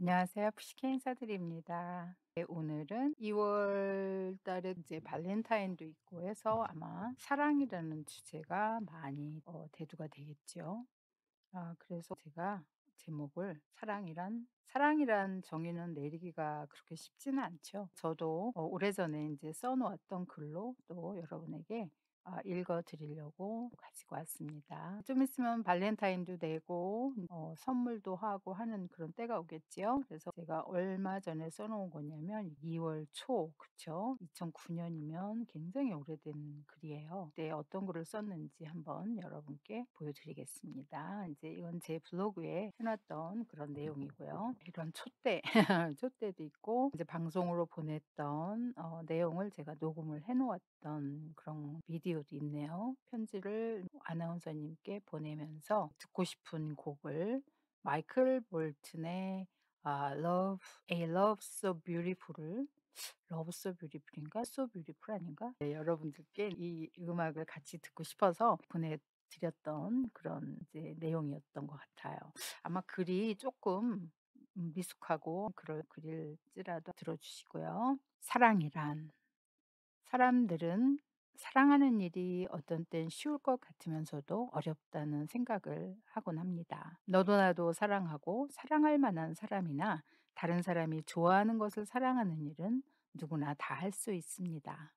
안녕하세요. 푸시케 인사드립니다. 네 오늘은 2월 달에 이제 발렌타인도 있고 해서 아마 사랑이라는 주제가 많이 어 대두가 되겠죠. 아 그래서 제가 제목을 사랑이란 사랑이란 정의는 내리기가 그렇게 쉽지는 않죠. 저도 어 오래전에 이제 써 놓았던 글로 또 여러분에게 아 읽어 드리려고 가지고 왔습니다. 좀 있으면 발렌타인도 되고 어 선물도 하고 하는 그런 때가 오겠지요. 그래서 제가 얼마 전에 써 놓은 거냐면 2월 초 그쵸? 2009 년이면 굉장히 오래된 글이에요. 그때 어떤 글을 썼는지 한번 여러분께 보여 드리겠습니다. 이제 이건 제 블로그에 해 놨던 그런 내용이고요. 이런 촛대 촛대도 있고 이제 방송으로 보냈던 어 내용을 제가 녹음을 해 놓았던 그런 비디오 도 있네요. 편지를 아나운서님께 보내면서 듣고 싶은 곡을 마이클 볼튼의 아 Love A Love So Beautiful을 Love So Beautiful인가? So Beautiful 아닌가? 네 여러분들께 이 음악을 같이 듣고 싶어서 보내 드렸던 그런 이제 내용이었던 것 같아요. 아마 글이 조금 음 미숙하고 그럴 글일지라도 들어 주시고요. 사랑이란 사람들은 사랑하는 일이 어떤 땐 쉬울 것 같으면서도 어렵다는 생각을 하곤 합니다. 너도 나도 사랑하고 사랑할 만한 사람이나 다른 사람이 좋아하는 것을 사랑하는 일은 누구나 다 할 수 있습니다.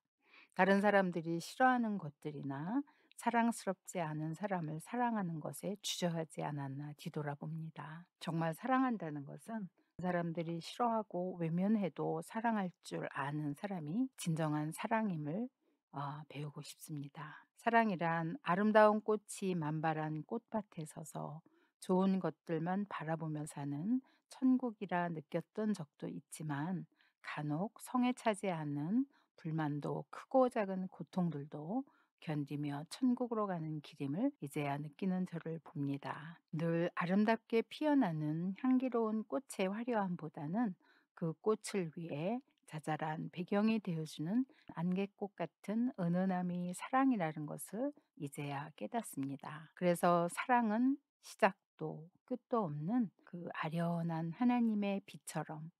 다른 사람들이 싫어하는 것들이나 사랑스럽지 않은 사람을 사랑하는 것에 주저하지 않았나 뒤돌아봅니다. 정말 사랑한다는 것은 사람들이 싫어하고 외면해도 사랑할 줄 아는 사람이 진정한 사랑임을 어, 배우고 싶습니다. 사랑이란 아름다운 꽃이 만발한 꽃밭에 서서 좋은 것들만 바라보며 사는 천국이라 느꼈던 적도 있지만 간혹 성에 차지 않는 불만도 크고 작은 고통들도 견디며 천국으로 가는 길임을 이제야 느끼는 저를 봅니다. 늘 아름답게 피어나는 향기로운 꽃의 화려함보다는 그 꽃을 위해 자잘한 배경이 되어주는 안개꽃 같은 은은함이 사랑이라는 것을 이제야 깨닫습니다. 그래서 사랑은 시작도 끝도 없는 그 아련한 하나님의 빛처럼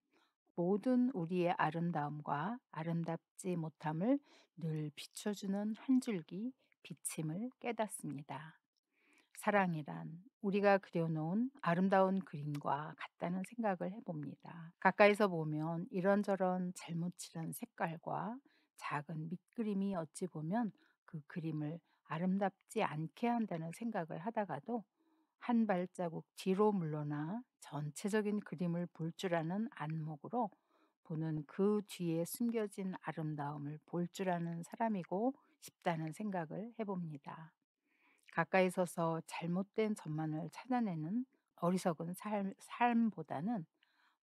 모든 우리의 아름다움과 아름답지 못함을 늘 비춰주는 한 줄기 빛임을 깨닫습니다. 사랑이란 우리가 그려놓은 아름다운 그림과 같다는 생각을 해봅니다. 가까이서 보면 이런저런 잘못 칠한 색깔과 작은 밑그림이 어찌 보면 그 그림을 아름답지 않게 한다는 생각을 하다가도 한 발자국 뒤로 물러나 전체적인 그림을 볼 줄 아는 안목으로 보는 그 뒤에 숨겨진 아름다움을 볼 줄 아는 사람이고 싶다는 생각을 해봅니다. 가까이 서서 잘못된 점만을 찾아내는 어리석은 삶, 삶보다는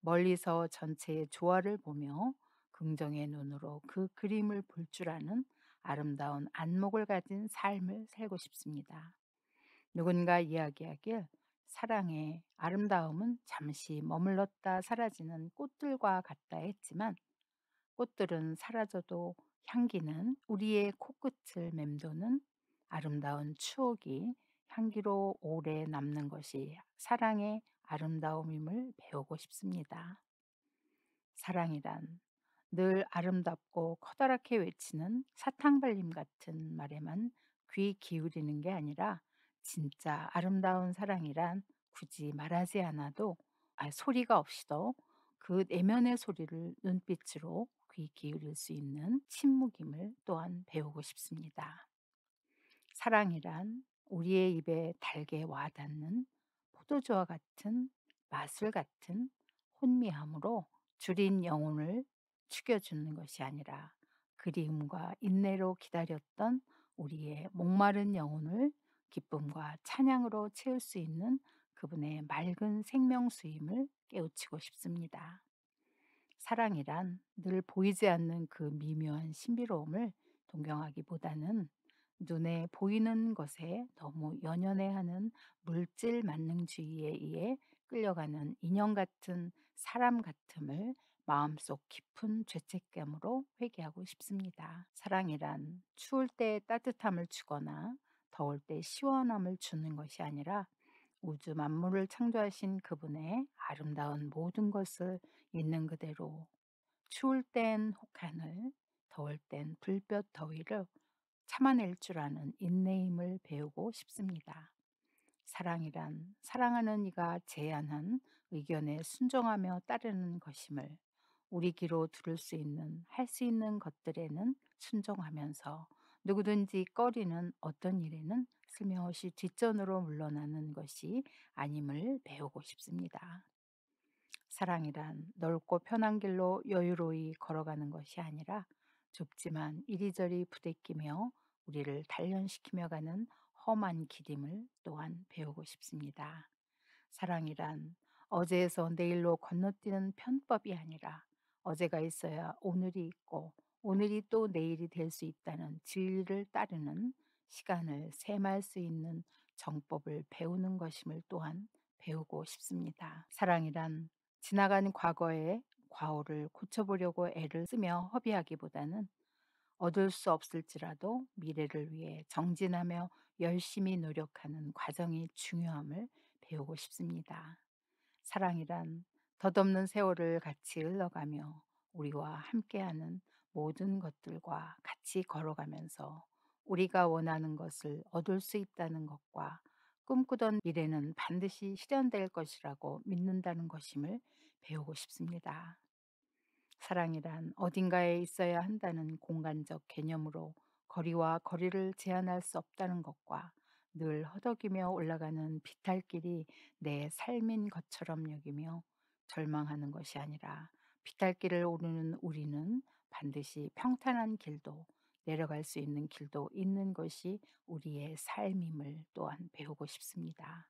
멀리서 전체의 조화를 보며 긍정의 눈으로 그 그림을 볼 줄 아는 아름다운 안목을 가진 삶을 살고 싶습니다. 누군가 이야기하길 사랑의 아름다움은 잠시 머물렀다 사라지는 꽃들과 같다 했지만 꽃들은 사라져도 향기는 우리의 코끝을 맴도는 아름다운 추억이 향기로 오래 남는 것이 사랑의 아름다움임을 배우고 싶습니다. 사랑이란 늘 아름답고 커다랗게 외치는 사탕발림 같은 말에만 귀 기울이는 게 아니라 진짜 아름다운 사랑이란 굳이 말하지 않아도 아, 소리가 없이도 그 내면의 소리를 눈빛으로 귀 기울일 수 있는 침묵임을 또한 배우고 싶습니다. 사랑이란 우리의 입에 달게 와닿는 포도주와 같은 마술 같은 혼미함으로 줄인 영혼을 축여주는 것이 아니라 그리움과 인내로 기다렸던 우리의 목마른 영혼을 기쁨과 찬양으로 채울 수 있는 그분의 맑은 생명수임을 깨우치고 싶습니다. 사랑이란 늘 보이지 않는 그 미묘한 신비로움을 동경하기보다는 눈에 보이는 것에 너무 연연해하는 물질 만능주의에 의해 끌려가는 인형 같은 사람 같음을 마음속 깊은 죄책감으로 회개하고 싶습니다. 사랑이란 추울 때 따뜻함을 주거나 더울 때 시원함을 주는 것이 아니라 우주 만물을 창조하신 그분의 아름다운 모든 것을 있는 그대로 추울 땐 혹한을, 더울 땐 불볕 더위를 참아낼 줄 아는 인내임을 배우고 싶습니다. 사랑이란 사랑하는 이가 제안한 의견에 순종하며 따르는 것임을 우리 귀로 들을 수 있는 할 수 있는 것들에는 순종하면서 누구든지 꺼리는 어떤 일에는 슬며시 뒷전으로 물러나는 것이 아님을 배우고 싶습니다. 사랑이란 넓고 편한 길로 여유로이 걸어가는 것이 아니라 좁지만 이리저리 부대끼며 우리를 단련시키며 가는 험한 길임을 또한 배우고 싶습니다. 사랑이란 어제에서 내일로 건너뛰는 편법이 아니라 어제가 있어야 오늘이 있고 오늘이 또 내일이 될 수 있다는 진리를 따르는 시간을 셈할 수 있는 정법을 배우는 것임을 또한 배우고 싶습니다. 사랑이란 지나간 과거의 과오를 고쳐보려고 애를 쓰며 허비하기보다는 얻을 수 없을지라도 미래를 위해 정진하며 열심히 노력하는 과정이 중요함을 배우고 싶습니다. 사랑이란 덧없는 세월을 같이 흘러가며 우리와 함께하는 모든 것들과 같이 걸어가면서 우리가 원하는 것을 얻을 수 있다는 것과 꿈꾸던 미래는 반드시 실현될 것이라고 믿는다는 것임을 배우고 싶습니다. 사랑이란 어딘가에 있어야 한다는 공간적 개념으로 거리와 거리를 제한할 수 없다는 것과 늘 허덕이며 올라가는 비탈길이 내 삶인 것처럼 여기며 절망하는 것이 아니라 비탈길을 오르는 우리는 반드시 평탄한 길도 내려갈 수 있는 길도 있는 것이 우리의 삶임을 또한 배우고 싶습니다.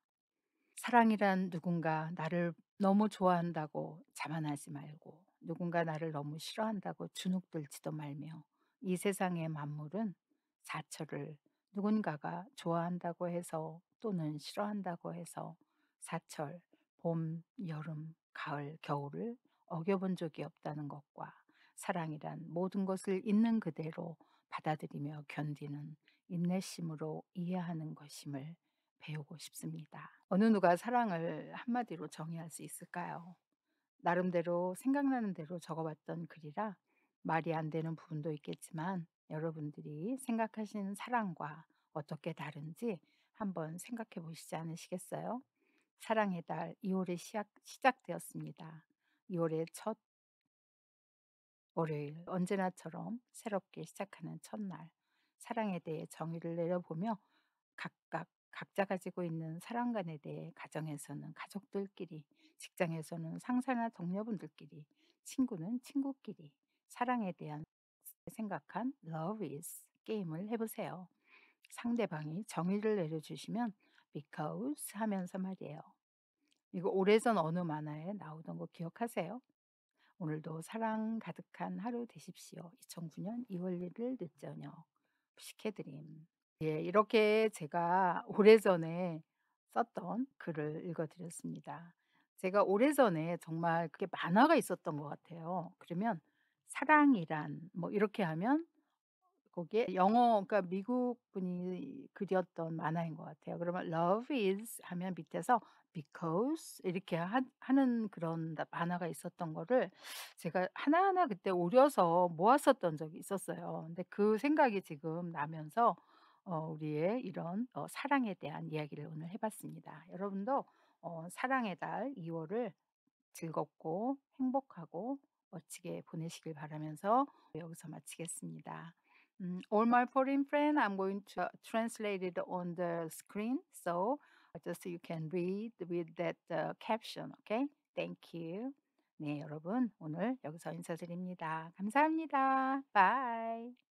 사랑이란 누군가 나를 너무 좋아한다고 자만하지 말고 누군가 나를 너무 싫어한다고 주눅들지도 말며 이 세상의 만물은 사철을 누군가가 좋아한다고 해서 또는 싫어한다고 해서 사철, 봄, 여름, 가을, 겨울을 어겨본 적이 없다는 것과 사랑이란 모든 것을 있는 그대로 받아들이며 견디는 인내심으로 이해하는 것임을 배우고 싶습니다. 어느 누가 사랑을 한마디로 정의할 수 있을까요? 나름대로 생각나는 대로 적어봤던 글이라 말이 안 되는 부분도 있겠지만 여러분들이 생각하시는 사랑과 어떻게 다른지 한번 생각해 보시지 않으시겠어요? 사랑의 달 2월에 시작, 시작되었습니다. 2월의 첫 월요일 언제나처럼 새롭게 시작하는 첫날 사랑에 대해 정의를 내려보며 각각 각자 가지고 있는 사랑관에 대해 가정에서는 가족들끼리, 직장에서는 상사나 동료분들끼리, 친구는 친구끼리 사랑에 대한 생각한 Love is 게임을 해보세요. 상대방이 정의를 내려주시면 because 하면서 말이에요. 이거 오래전 어느 만화에 나오던 거 기억하세요? 오늘도 사랑 가득한 하루 되십시오. 2009년 2월 1일 늦저녁 식혜드림. 예, 이렇게 제가 오래전에 썼던 글을 읽어 드렸습니다. 제가 오래전에 정말 그게 만화가 있었던 것 같아요. 그러면 사랑이란 뭐 이렇게 하면 거기에 영어 그러니까 미국 분이 그렸던 만화인 것 같아요. 그러면 love is 하면 밑에서 because 이렇게 하, 하는 그런 만화가 있었던 거를 제가 하나하나 그때 오려서 모았었던 적이 있었어요. 근데 그 생각이 지금 나면서 어, 우리의 이런 어, 사랑에 대한 이야기를 오늘 해봤습니다. 여러분도 어, 사랑의 달 2월을 즐겁고 행복하고 멋지게 보내시길 바라면서 여기서 마치겠습니다. Mm, all my foreign friend, I'm going to translate it on the screen, so just you can read with that uh, caption. Okay? Thank you. 네, 여러분 오늘 여기서 인사드립니다. 감사합니다. Bye.